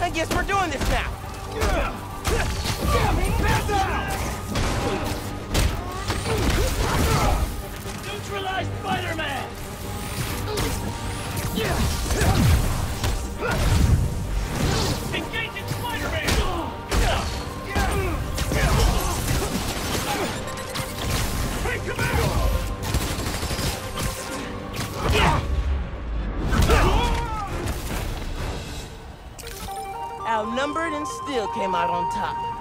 I guess we're doing this now. Neutralize Spider-Man! Outnumbered and still came out on top.